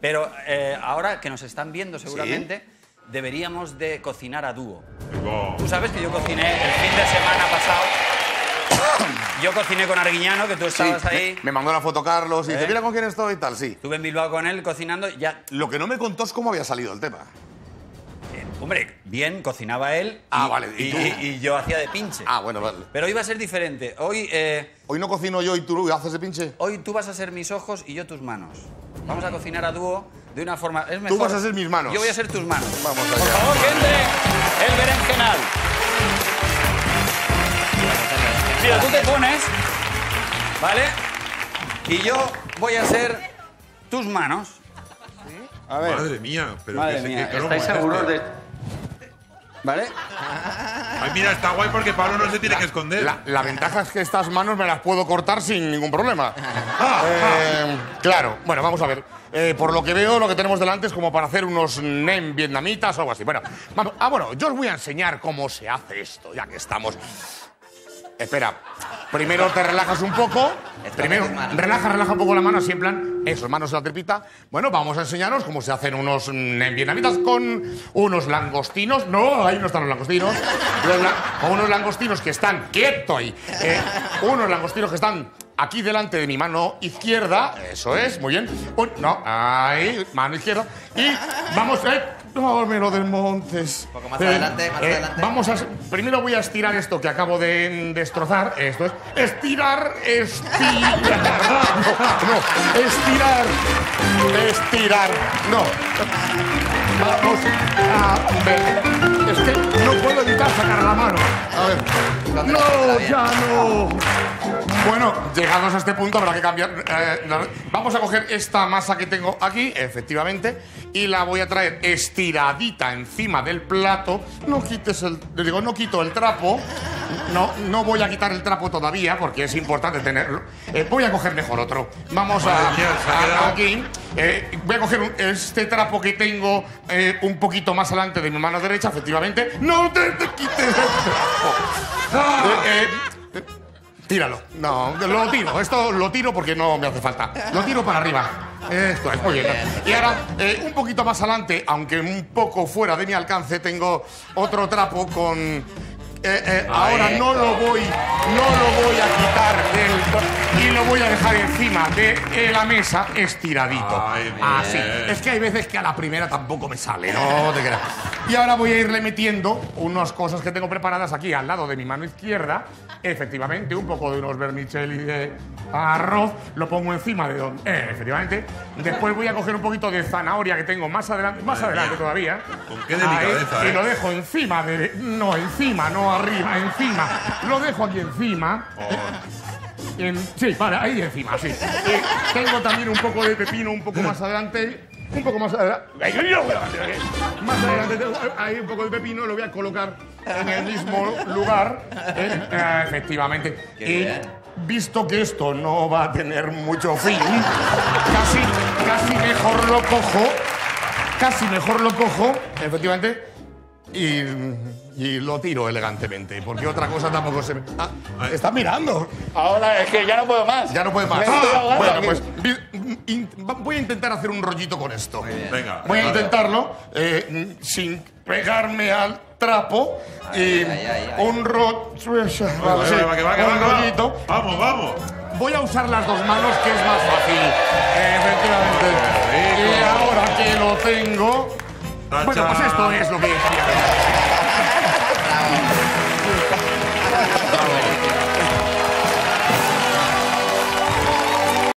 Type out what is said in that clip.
Pero eh, ahora que nos están viendo seguramente, deberíamos de cocinar a dúo. Tú sabes que yo cociné el fin de semana pasado. Yo cociné con Arguiñano, que tú Sí, estabas me- ahí. Me, mandó la foto Carlos y dice, ¿Eh? mira con quién estoy y tal, sí. Estuve en Bilbao con él cocinando. Ya, Lo que no me contó es cómo había salido el tema. eh, hombre, bien, cocinaba él. Ah, y- vale, ¿y Y, y yo hacía de pinche. Ah, bueno, vale. Pero hoy va a ser diferente. Hoy, eh, Hoy no cocino yo y tú haces de pinche. hoy tú vas a ser mis ojos y yo tus manos. Vamos a cocinar a dúo de una forma. Es mejor. vas a ser mis manos. Yo voy a ser tus manos. Vamos Por allá. favor, que entre el berenjenal. Mira, tú te pones, ¿vale? Y yo voy a ser tus manos. A ver. Madre mía, pero Madre que mía, que ¿estáis es seguros de...? ¿Vale? Ay, mira, está guay porque Pablo no se tiene que esconder. La, la ventaja es que estas manos me las puedo cortar sin ningún problema. Eh, claro, bueno, vamos a ver. Eh, por lo que veo, lo que tenemos delante es como para hacer unos nem vietnamitas o algo así. Bueno, vamos. Ah, bueno, yo os voy a enseñar cómo se hace esto, ya que estamos. Espera, primero te relajas un poco. Primero, relaja, relaja un poco la mano, así en plan, eso, manos en la tripita. Bueno, vamos a enseñaros cómo se hacen unos nem vietnamitas con unos langostinos. No, ahí no están los langostinos. Con unos langostinos que están, quieto ahí. Eh, unos langostinos que están aquí delante de mi mano izquierda. Eso es, muy bien. Un- no, ahí, mano izquierda. Y vamos, eh. No me lo desmontes. Un poco más adelante, más adelante. Vamos a. Primero voy a estirar esto que acabo de destrozar. Esto es. Estirar, estirar. No, no, estirar. Estirar. No. Vamos a ver. Es que no puedo evitar sacar la mano. A ver. No, ya no. Bueno, llegados a este punto habrá que cambiar. eh, la- vamos a coger esta masa que tengo aquí, efectivamente, y la voy a traer estiradita encima del plato. No quites el. Digo, no quito el trapo. No, no voy a quitar el trapo todavía porque es importante tenerlo. Eh, voy a coger mejor otro. Vamos a, aquí. Eh, voy a coger un- este trapo que tengo un poquito más adelante de mi mano derecha, efectivamente. No te, te quites el trapo. Eh, Tíralo. No, lo tiro. Esto lo tiro porque no me hace falta. Lo tiro para arriba. Esto es muy bien. Y ahora, eh, un poquito más adelante, aunque un poco fuera de mi alcance, tengo otro trapo con. Eh, eh, ahora no lo voy, no lo voy a quitar del y lo voy a dejar encima de eh, la mesa estiradito. Ay, Así. Es que hay veces que a la primera tampoco me sale, no te creas. Y ahora voy a irle metiendo unas cosas que tengo preparadas aquí al lado de mi mano izquierda. Efectivamente, un poco de unos vermicelli de arroz. Lo pongo encima de donde. eh, efectivamente. Después voy a coger un poquito de zanahoria que tengo más adelante, más adelante todavía. Con qué delicadeza, Ahí. Y lo dejo encima de. No, encima, no arriba, encima. Lo dejo aquí encima. En- sí, vale, ahí encima, sí. Y tengo también un poco de pepino un poco más adelante. Un poco más adelante. Más adelante tengo ahí un poco de pepino, lo voy a colocar en el mismo lugar. eh, eh, efectivamente. Qué y bien. visto que esto no va a tener mucho fin, casi, casi mejor lo cojo. Casi mejor lo cojo, efectivamente. Y, y lo tiro elegantemente, porque otra cosa tampoco se me. Ah, está mirando. Ahora es que ya no puedo más. Ya no puede más. Ah, bueno, pues voy a intentar hacer un rollito con esto. Venga. Voy a intentarlo eh, sin pegarme al trapo. y ay, ay, ay. un rollito. Vamos, vamos. Voy a usar las dos manos, que es más fácil. Efectivamente. Y ahora que lo tengo. Bueno, pues esto es lo que decía.